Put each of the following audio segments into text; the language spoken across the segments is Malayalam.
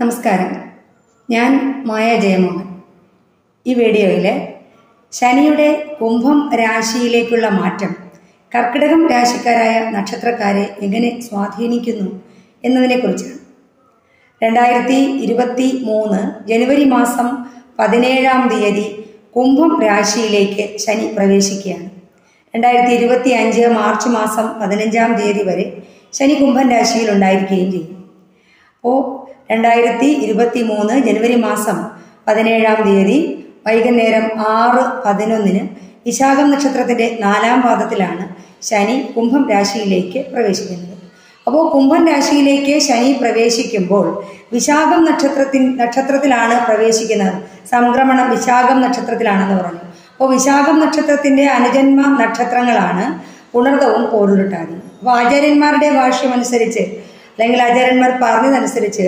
നമസ്കാരം. ഞാൻ മായ ജയമോഹൻ. ഈ വീഡിയോയിൽ ശനിയുടെ കുംഭം രാശിയിലേക്കുള്ള മാറ്റം കർക്കിടകം രാശിക്കാരായ നക്ഷത്രക്കാരെ എങ്ങനെ സ്വാധീനിക്കുന്നു എന്നതിനെക്കുറിച്ചാണ്. രണ്ടായിരത്തി ഇരുപത്തി മൂന്ന് ജനുവരി മാസം പതിനേഴാം തീയതി കുംഭം രാശിയിലേക്ക് ശനി പ്രവേശിക്കുകയാണ്. രണ്ടായിരത്തി ഇരുപത്തി അഞ്ച് മാർച്ച് മാസം പതിനഞ്ചാം തീയതി വരെ ശനി കുംഭൻ രാശിയിൽ ഉണ്ടായിരിക്കുകയും ചെയ്യും. അപ്പോൾ രണ്ടായിരത്തി ഇരുപത്തി മൂന്ന് ജനുവരി മാസം പതിനേഴാം തീയതി വൈകുന്നേരം ആറ് പതിനൊന്നിന് വിശാഖം നക്ഷത്രത്തിന്റെ നാലാം പാദത്തിലാണ് ശനി കുംഭം രാശിയിലേക്ക് പ്രവേശിക്കുന്നത്. അപ്പോൾ കുംഭം രാശിയിലേക്ക് ശനി പ്രവേശിക്കുമ്പോൾ വിശാഖം നക്ഷത്രത്തിൻ നക്ഷത്രത്തിലാണ് പ്രവേശിക്കുന്നത്. സംക്രമണം വിശാഖം നക്ഷത്രത്തിലാണെന്ന് പറഞ്ഞു. അപ്പോൾ വിശാഖം നക്ഷത്രത്തിന്റെ അനുജന്മ നക്ഷത്രങ്ങളാണ് പുണർദവും പോരുരുട്ടാതി. അപ്പോൾ ആചാര്യന്മാരുടെ ഭാഷ്യമനുസരിച്ച് അല്ലെങ്കിൽ ആചാര്യന്മാർ പറഞ്ഞതനുസരിച്ച്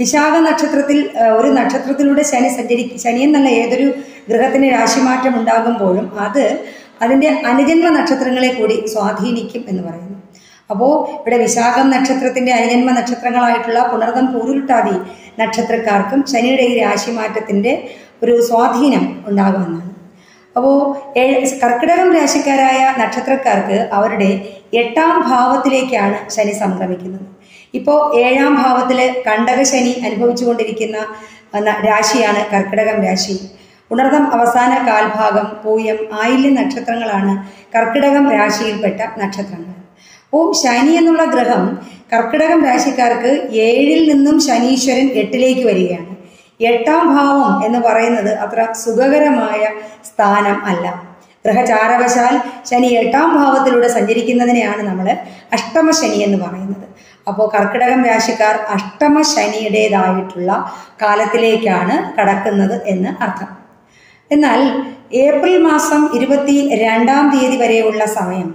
വിശാഖ നക്ഷത്രത്തിൽ ഒരു നക്ഷത്രത്തിലൂടെ ശനി സഞ്ചരി ശനി എന്നുള്ള ഏതൊരു ഗ്രഹത്തിന് രാശിമാറ്റം ഉണ്ടാകുമ്പോഴും അത് അതിന്റെ അനുജന്മ നക്ഷത്രങ്ങളെ കൂടി സ്വാധീനിക്കും എന്ന് പറയുന്നു. അപ്പോൾ ഇവിടെ വിശാഖം നക്ഷത്രത്തിന്റെ അനുജന്മ നക്ഷത്രങ്ങളായിട്ടുള്ള പുണർദം പൂരുട്ടാതി നക്ഷത്രക്കാർക്കും ശനിയുടെ ഈ രാശിമാറ്റത്തിന്റെ ഒരു സ്വാധീനം ഉണ്ടാകുമെന്നാണ്. അപ്പോൾ കർക്കിടകം രാശിക്കാരായ നക്ഷത്രക്കാർക്ക് അവരുടെ എട്ടാം ഭാവത്തിലേക്കാണ് ശനി സംക്രമിക്കുന്നത്. ഇപ്പോൾ ഏഴാം ഭാവത്തിൽ കണ്ടക ശനി അനുഭവിച്ചുകൊണ്ടിരിക്കുന്ന രാശിയാണ് കർക്കിടകം രാശി. ഉണർദം അവസാന കാൽഭാഗം പൂയം ആയില്യം നക്ഷത്രങ്ങളാണ് കർക്കിടകം രാശിയിൽപ്പെട്ട നക്ഷത്രങ്ങൾ. ഓം ശനി എന്നുള്ള ഗ്രഹം കർക്കിടകം രാശിക്കാർക്ക് ഏഴിൽ നിന്നും ശനീശ്വരൻ എട്ടിലേക്ക് വരികയാണ്. എട്ടാം ഭാവം എന്ന് പറയുന്നത് അത്ര സുഖകരമായ സ്ഥാനം അല്ല. ഗ്രഹചാരവശാൽ ശനി എട്ടാം ഭാവത്തിലൂടെ സഞ്ചരിക്കുന്നതിനെയാണ് നമ്മൾ അഷ്ടമ ശനി എന്ന് പറയുന്നത്. അപ്പോൾ കർക്കിടകം രാശിക്കാർ അഷ്ടമ ശനിയുടേതായിട്ടുള്ള കാലത്തിലേക്കാണ് കടക്കുന്നത് എന്ന് അർത്ഥം. എന്നാൽ ഏപ്രിൽ മാസം ഇരുപത്തി രണ്ടാം തീയതി വരെയുള്ള സമയം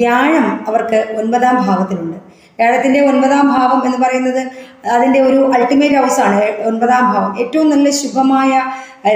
വ്യാഴം അവർക്ക് ഒൻപതാം ഭാവത്തിലുണ്ട്. വ്യാഴത്തിന്റെ ഒൻപതാം ഭാവം എന്ന് പറയുന്നത് അതിന്റെ ഒരു അൾട്ടിമേറ്റ് ഹൗസ് ആണ് ഒൻപതാം ഭാവം. ഏറ്റവും നല്ല ശുഭമായ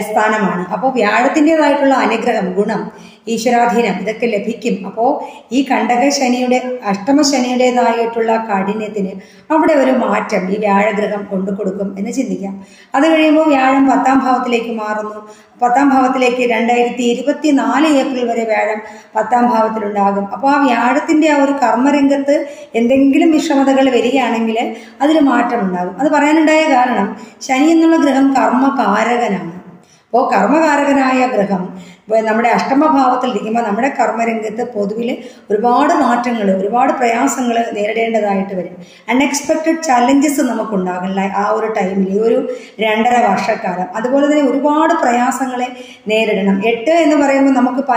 സ്ഥാനമാണ്. അപ്പോൾ വ്യാഴത്തിന്റെതായിട്ടുള്ള അനുഗ്രഹം ഗുണം ഈശ്വരാധീനം ഇതൊക്കെ ലഭിക്കും. അപ്പോൾ ഈ കണ്ടക ശനിയുടെ അഷ്ടമ ശനിയുടേതായിട്ടുള്ള കാഠിന്യത്തിന് അവിടെ ഒരു മാറ്റം ഈ വ്യാഴഗ്രഹം കൊണ്ടു കൊടുക്കും എന്ന് ചിന്തിക്കാം. അത് കഴിയുമ്പോൾ വ്യാഴം പത്താം ഭാവത്തിലേക്ക് മാറുന്നു. പത്താം ഭാവത്തിലേക്ക് രണ്ടായിരത്തി ഇരുപത്തി നാല് ഏപ്രിൽ വരെ വ്യാഴം പത്താം ഭാവത്തിലുണ്ടാകും. അപ്പോൾ ആ വ്യാഴത്തിന്റെ ആ ഒരു കർമ്മരംഗത്ത് എന്തെങ്കിലും വിഷമതകൾ വരികയാണെങ്കിൽ അതിൽ മാറ്റം ഉണ്ടാകും അത് പറയാനുണ്ടായ കാരണം ശനി എന്നുള്ള ഗ്രഹം കർമ്മകാരകനാണ്. അപ്പോൾ കർമ്മകാരകനായ ഗ്രഹം നമ്മുടെ അഷ്ടമഭാവത്തിൽ ഇരിക്കുമ്പോൾ നമ്മുടെ കർമ്മരംഗത്ത് പൊതുവിൽ ഒരുപാട് മാറ്റങ്ങൾ ഒരുപാട് പ്രയാസങ്ങൾ നേരിടേണ്ടതായിട്ട് വരും. അൺഎക്സ്പെക്റ്റഡ് ചലഞ്ചസ് നമുക്കുണ്ടാകും ലൈ- ആ ഒരു ടൈമിൽ ഈ ഒരു രണ്ടര വർഷക്കാലം. അതുപോലെ തന്നെ ഒരുപാട് പ്രയാസങ്ങളെ നേരിടണം. എട്ട് എന്ന് പറയുമ്പോൾ നമുക്ക്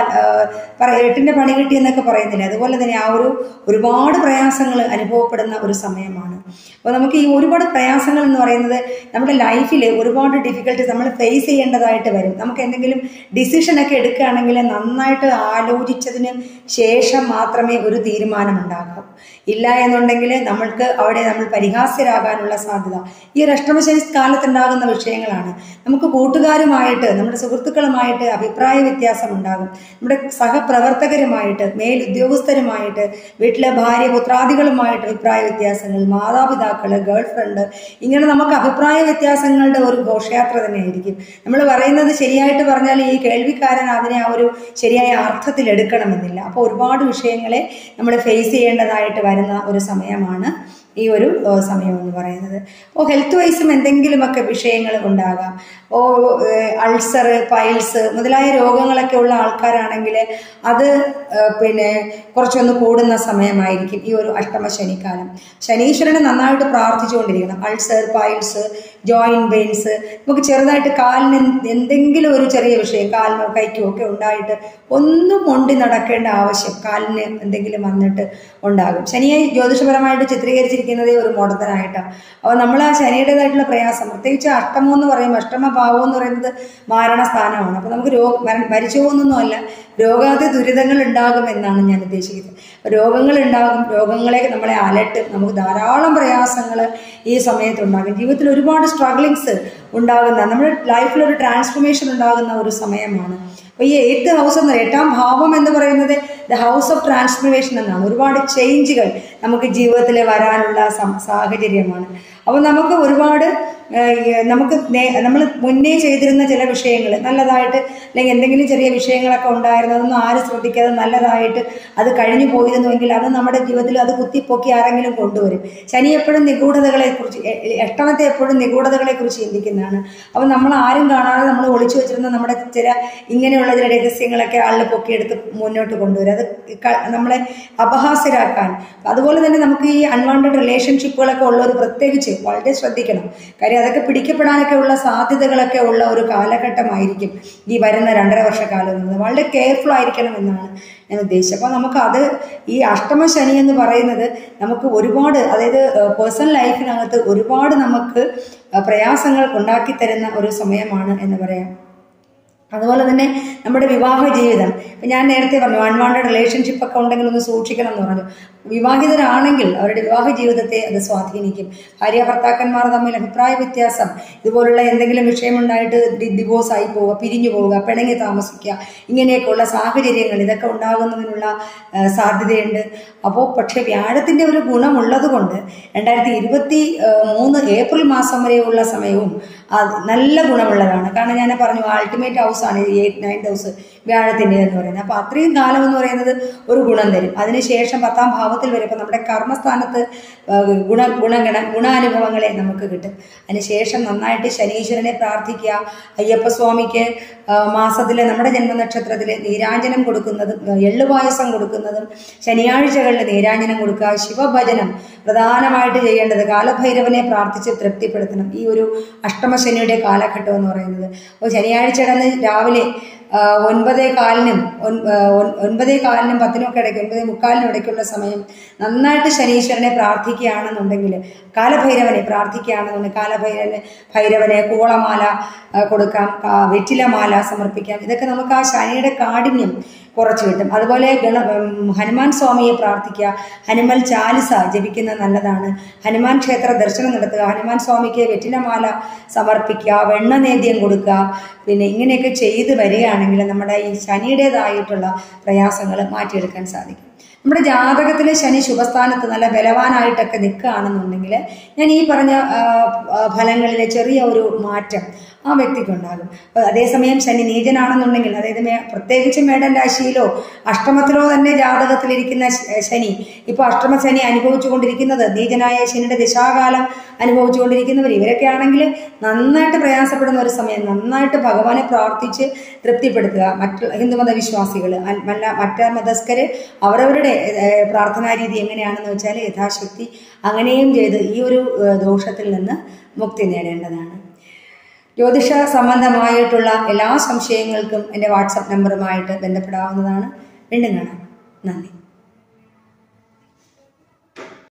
പല എട്ടിന്റെ പണി കിട്ടി എന്നൊക്കെ പറയുന്നില്ല? അതുപോലെ തന്നെ ആ ഒരു ഒരുപാട് പ്രയാസങ്ങൾ അനുഭവപ്പെടുന്ന ഒരു സമയമാണ്. അപ്പോൾ നമുക്ക് ഈ ഒരുപാട് പ്രയാസങ്ങൾ എന്ന് പറയുന്നത് നമ്മുടെ ലൈഫിൽ ഒരുപാട് ഡിഫിക്കൽട്ടീസ് നമ്മൾ ഫേസ് ചെയ്യേണ്ടതായിട്ട് വരും. നമുക്ക് എന്തെങ്കിലും ഡിസിഷനൊക്കെ എടുക്കുകയാണെങ്കിൽ നന്നായിട്ട് ആലോചിച്ചതിന് ശേഷം മാത്രമേ ഒരു തീരുമാനം ഉണ്ടാകാവൂ ഇല്ല എന്നുണ്ടെങ്കിൽ നമ്മൾക്ക് അവിടെ നമ്മൾ പരിഹാസ്യരാകാനുള്ള സാധ്യത. ഈ രഷ്ടമശനി കാലത്തുണ്ടാകുന്ന വിഷയങ്ങളാണ്. നമുക്ക് കൂട്ടുകാരുമായിട്ട് നമ്മുടെ സുഹൃത്തുക്കളുമായിട്ട് അഭിപ്രായ വ്യത്യാസം ഉണ്ടാകും. നമ്മുടെ സഹപ്രവർത്തകരുമായിട്ട് മേലുദ്യോഗസ്ഥരുമായിട്ട് വീട്ടിലെ ഭാര്യ പുത്രാദികളുമായിട്ട് അഭിപ്രായ വ്യത്യാസങ്ങൾ മാതാപിതാക്കൾ ഗേൾ ഫ്രണ്ട് ഇങ്ങനെ നമുക്ക് അഭിപ്രായ വ്യത്യാസങ്ങളുടെ ഒരു ഘോഷയാത്ര തന്നെയായിരിക്കും. നമ്മൾ പറയുന്നത് ശരിയായിട്ട് പറഞ്ഞാൽ ഈ കേൾവിക്കാരൻ അതിനെ ആ ഒരു ശരിയായ അർത്ഥത്തിൽ എടുക്കണമെന്നില്ല. അപ്പോൾ ഒരുപാട് വിഷയങ്ങളെ നമ്മൾ ഫേസ് ചെയ്യേണ്ടതായിട്ട് വരുന്ന ഒരു സമയമാണ് ഈ ഒരു സമയം എന്ന് പറയുന്നത്. അപ്പോൾ ഹെൽത്ത് വൈസും എന്തെങ്കിലുമൊക്കെ വിഷയങ്ങൾ ഉണ്ടാകാം. ഓ അൾസർ പൈൽസ് മുതലായ രോഗങ്ങളൊക്കെ ഉള്ള ആൾക്കാരാണെങ്കിൽ അത് പിന്നെ കുറച്ചൊന്ന് കൂടുന്ന സമയമായിരിക്കും ഈ ഒരു അഷ്ടമ ശനിക്കാലം. ശനീശ്വരനെ നന്നായിട്ട് പ്രാർത്ഥിച്ചുകൊണ്ടിരിക്കണം. അൾസർ പൈൽസ് ജോയിന്റ് പെയിൻസ് നമുക്ക് ചെറുതായിട്ട് കാലിന് എന്തെങ്കിലും ഒരു ചെറിയ വിഷയം കാലിനോ കൈക്കോ ഒക്കെ ഉണ്ടായിട്ട് ഒന്നും മൊണ്ടി നടക്കേണ്ട ആവശ്യം കാലിന് എന്തെങ്കിലും വന്നിട്ട് ഉണ്ടാകും. ശനിയെ ജ്യോതിഷപരമായിട്ട് ചിത്രീകരിച്ചിരിക്കുന്നതേ ഒരു മുടത്തനായിട്ടാണ് അപ്പോൾ നമ്മൾ ആ ശനിയുടേതായിട്ടുള്ള പ്രയാസം പ്രത്യേകിച്ച് അഷ്ടമം എന്ന് പറയും അഷ്ടമഭാവം എന്ന് പറയുന്നത് മാരണസ്ഥാനമാണ്. അപ്പോൾ നമുക്ക് രോഗ മരിച്ചു പോകുന്നൊന്നുമല്ല രോഗാതി ദുരിതങ്ങൾ ഉണ്ടാകും എന്നാണ് ഞാൻ ഉദ്ദേശിക്കുന്നത്. രോഗങ്ങൾ ഉണ്ടാകും രോഗങ്ങളെ നമ്മളെ അലട്ടും നമുക്ക് ധാരാളം പ്രയാസങ്ങൾ ഈ സമയത്ത് ഉണ്ടാകും. ജീവിതത്തിൽ ഒരുപാട് സ്ട്രഗ്ലിങ്സ് ഉണ്ടാകുന്ന നമ്മുടെ ലൈഫിൽ ഒരു ട്രാൻസ്ഫോർമേഷൻ ഉണ്ടാകുന്ന ഒരു സമയമാണ്. അപ്പോൾ ഈ എയ്ത്ത് ഹൗസ് എന്ന് എട്ടാം ഭാവം എന്ന് പറയുന്നത് ദ ഹൗസ് ഓഫ് ട്രാൻസ്ഫോർമേഷൻ എന്നാണ്. ഒരുപാട് ചേഞ്ചുകൾ നമുക്ക് ജീവിതത്തിൽ വരാനുള്ള സാഹചര്യമാണ്. അപ്പോൾ നമുക്ക് ഒരുപാട് നമുക്ക് നമ്മൾ മുന്നേ ചെയ്തിരുന്ന ചില വിഷയങ്ങൾ നല്ലതായിട്ട് അല്ലെങ്കിൽ എന്തെങ്കിലും ചെറിയ വിഷയങ്ങളൊക്കെ ഉണ്ടായിരുന്നു അതൊന്നും ആരും ശ്രദ്ധിക്കാതെ നല്ലതായിട്ട് അത് കഴിഞ്ഞു പോയിരുന്നുവെങ്കിൽ അത് നമ്മുടെ ജീവിതത്തിൽ അത് കുത്തിപ്പൊക്കി ആരെങ്കിലും കൊണ്ടുവരും. ശനി എപ്പോഴും നിഗൂഢതകളെക്കുറിച്ച് എട്ടണത്തെ എപ്പോഴും നിഗൂഢതകളെക്കുറിച്ച് ചിന്തിക്കുന്നതാണ്. അപ്പം നമ്മൾ ആരും കാണാതെ നമ്മൾ ഒളിച്ചു വെച്ചിരുന്ന നമ്മുടെ ചില ഇങ്ങനെയുള്ള ചില രഹസ്യങ്ങളൊക്കെ ആളിൽ പൊക്കിയെടുത്ത് മുന്നോട്ട് കൊണ്ടുവരും. അത് നമ്മളെ അപഹാസ്യരാക്കാൻ. അതുപോലെ തന്നെ നമുക്ക് ഈ അൺവാണ്ടഡ് റിലേഷൻഷിപ്പുകളൊക്കെ ഉള്ളവർ പ്രത്യേകിച്ച് വളരെ ശ്രദ്ധിക്കണം. കാര്യം അതൊക്കെ പിടിക്കപ്പെടാനൊക്കെ ഉള്ള സാധ്യതകളൊക്കെ ഉള്ള ഒരു കാലഘട്ടമായിരിക്കും ഈ വരുന്ന രണ്ടര വർഷക്കാലം എന്നത് വളരെ കെയർഫുൾ ആയിരിക്കണം എന്നാണ് ഞാൻ ഉദ്ദേശിച്ചത്. അപ്പോൾ നമുക്കത് ഈ അഷ്ടമ ശനി എന്ന് പറയുന്നത് നമുക്ക് ഒരുപാട് അതായത് പേഴ്സണൽ ലൈഫിനകത്ത് ഒരുപാട് നമുക്ക് പ്രയാസങ്ങൾ ഉണ്ടാക്കി തരുന്ന ഒരു സമയമാണ് എന്ന് പറയാം. അതുപോലെ തന്നെ നമ്മുടെ വിവാഹ ജീവിതം. ഞാൻ നേരത്തെ പറഞ്ഞു അൺവാണ്ടഡ് റിലേഷൻഷിപ്പ് ഒക്കെ ഉണ്ടെങ്കിൽ ഒന്ന് സൂക്ഷിക്കണം എന്ന് പറഞ്ഞു. വിവാഹിതരാണെങ്കിൽ അവരുടെ വിവാഹ ജീവിതത്തെ അത് സ്വാധീനിക്കും. ഭാര്യ ഭർത്താക്കന്മാർ തമ്മിൽ അഭിപ്രായ വ്യത്യാസം ഇതുപോലുള്ള എന്തെങ്കിലും വിഷയമുണ്ടായിട്ട് ഡിവോഴ്സ് ആയി പോവുക പിരിഞ്ഞു പോവുക പിണങ്ങി താമസിക്കുക ഇങ്ങനെയൊക്കെയുള്ള സാഹചര്യങ്ങൾ ഇതൊക്കെ ഉണ്ടാകുന്നതിനുള്ള സാധ്യതയുണ്ട്. അപ്പോൾ പക്ഷേ വ്യാഴത്തിന്റെ ഒരു ഗുണമുള്ളത് കൊണ്ട് രണ്ടായിരത്തി ഇരുപത്തി മൂന്ന് ഏപ്രിൽ മാസം വരെയുള്ള സമയവും നല്ല ഗുണമുള്ളതാണ്. കാരണം ഞാൻ പറഞ്ഞു അൾട്ടിമേറ്റ് ഹൗസ് on 89 days വ്യാഴത്തിന്റെ എന്ന് പറയുന്നത്. അപ്പോൾ അത്രയും കാലം എന്ന് പറയുന്നത് ഒരു ഗുണം തരും. അതിനുശേഷം പത്താം ഭാവത്തിൽ വരും ഇപ്പോൾ നമ്മുടെ കർമ്മസ്ഥാനത്ത് ഗുണ ഗുണഗണ ഗുണാനുഭവങ്ങളെ നമുക്ക് കിട്ടും. അതിനുശേഷം നന്നായിട്ട് ശനീശ്വരനെ പ്രാർത്ഥിക്കുക അയ്യപ്പസ്വാമിക്ക് മാസത്തിലെ നമ്മുടെ ജന്മനക്ഷത്രത്തിൽ നീരാഞ്ജനം കൊടുക്കുന്നതും എള്ളുപായസം കൊടുക്കുന്നതും ശനിയാഴ്ചകളിൽ നീരാഞ്ജനം കൊടുക്കുക ശിവഭജനം പ്രധാനമായിട്ട് ചെയ്യേണ്ടത് കാലഭൈരവനെ പ്രാർത്ഥിച്ച് തൃപ്തിപ്പെടുത്തണം. ഈ ഒരു അഷ്ടമശനിയുടെ കാലഘട്ടം എന്ന് പറയുന്നത്. അപ്പോൾ ശനിയാഴ്ചയുടെ രാവിലെ ആ, ഒൻപതേ കാലിനും ഒൻപതേ കാലിനും പത്തിനും ഒക്കെ ഇടയ്ക്ക് ഒൻപതേ മുക്കാലിനും ഇടയ്ക്കുള്ള സമയം നന്നായിട്ട് ശനീശ്വരനെ പ്രാർത്ഥിക്കുകയാണെന്നുണ്ടെങ്കിൽ കാലഭൈരവനെ പ്രാർത്ഥിക്കുകയാണെന്നുണ്ടെങ്കിൽ കാലഭൈരവന് ഭൈരവനെ കൂളമാല കൊടുക്കാം വെറ്റിലമാല സമർപ്പിക്കാം. ഇതൊക്കെ നമുക്ക് ആ ശനിയുടെ കാഠിന്യം കുറച്ച് കിട്ടും. അതുപോലെ ഗണ ഹനുമാൻ സ്വാമിയെ പ്രാർത്ഥിക്കുക. ഹനുമൽ ചാലിസ ജപിക്കുന്നത് നല്ലതാണ്. ഹനുമാൻ ക്ഷേത്ര ദർശനം നടത്തുക. ഹനുമാൻ സ്വാമിക്ക് വെറ്റിലമാല സമർപ്പിക്കുക. വെണ്ണ നേദ്യം കൊടുക്കുക. പിന്നെ ഇങ്ങനെയൊക്കെ ചെയ്ത് വരികയാണെങ്കിൽ നമ്മുടെ ഈ ശനിയുടേതായിട്ടുള്ള പ്രയാസങ്ങൾ മാറ്റിയെടുക്കാൻ സാധിക്കും. നമ്മുടെ ജാതകത്തിൽ ശനി ശുഭസ്ഥാനത്ത് നല്ല ബലവാനായിട്ടൊക്കെ നിൽക്കുകയാണെന്നുണ്ടെങ്കിൽ ഞാൻ ഈ പറഞ്ഞ ഫലങ്ങളിലെ ചെറിയ ഒരു മാറ്റം ആ വ്യക്തിക്കുണ്ടാകും. അതേസമയം ശനി നീചനാണെന്നുണ്ടെങ്കിൽ അതായത് പ്രത്യേകിച്ച് മേടൻ രാശിയിലോ അഷ്ടമത്തിലോ തന്നെ ജാതകത്തിലിരിക്കുന്ന ശനി. ഇപ്പോൾ അഷ്ടമ ശനി അനുഭവിച്ചുകൊണ്ടിരിക്കുന്നത് നീചനായ ശനിയുടെ ദിശാകാലം അനുഭവിച്ചുകൊണ്ടിരിക്കുന്നവർ. ഇവരൊക്കെ ആണെങ്കിൽ നന്നായിട്ട് പ്രയാസപ്പെടുന്ന ഒരു സമയം നന്നായിട്ട് ഭഗവാനെ പ്രാർത്ഥിച്ച് തൃപ്തിപ്പെടുത്തുക. മറ്റു ഹിന്ദുമത വിശ്വാസികൾ അല്ല മറ്റ മതസ്കര് അവരവരുടെ പ്രാർത്ഥനാ രീതി എങ്ങനെയാണെന്ന് വെച്ചാൽ യഥാശക്തി അങ്ങനെയും ചെയ്ത് ഈ ഒരു ദോഷത്തിൽ നിന്ന് മുക്തി നേടേണ്ടതാണ്. ജ്യോതിഷ സംബന്ധമായിട്ടുള്ള എല്ലാ സംശയങ്ങൾക്കും എന്റെ വാട്സപ്പ് നമ്പറുമായിട്ട് ബന്ധപ്പെടാവുന്നതാണ്. വീണ്ടും കാണാം നന്ദി.